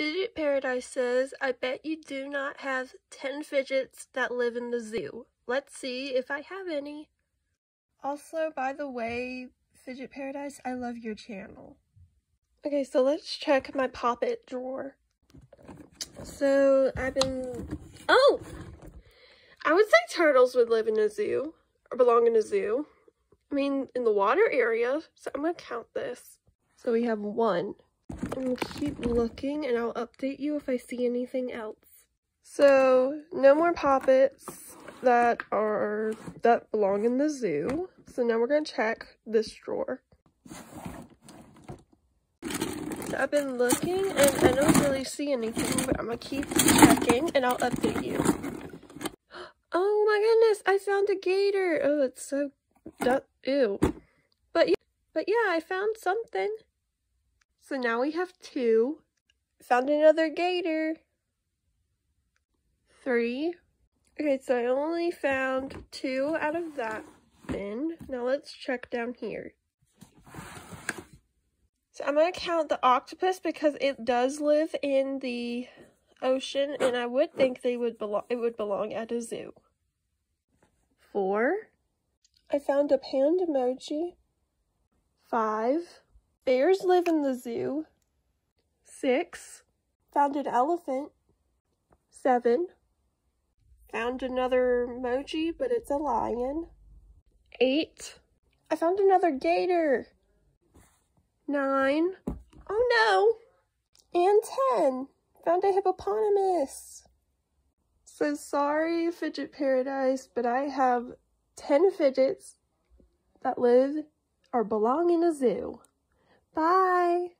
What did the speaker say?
Fidget Paradise says, I bet you do not have 10 fidgets that live in the zoo. Let's see if I have any. Also, by the way, Fidget Paradise, I love your channel. Okay, so let's check my Poppet drawer. So, I've been... Oh! I would say turtles would live in a zoo, or belong in a zoo. I mean, in the water area, so I'm gonna count this. So we have one. And keep looking, and I'll update you if I see anything else. So, no more poppets that are, that belong in the zoo. So now we're gonna check this drawer. So I've been looking, and I don't really see anything, but I'm gonna keep checking, and I'll update you. Oh my goodness, I found a gator. Oh, it's so, ew. But yeah, but yeah, I found something. So now we have two. Found another gator. Three. Okay, so I only found two out of that bin. Now let's check down here. So I'm going to count the octopus because it does live in the ocean and I would think they would belong it would belong at a zoo. Four. I found a panda emoji. Five. Bears live in the zoo. Six. Found an elephant. Seven. Found another emoji, but it's a lion. Eight. I found another gator. Nine. Oh no. And ten. Found a hippopotamus. So sorry, Fidget Paradise, but I have 10 fidgets that live or belong in a zoo. Bye.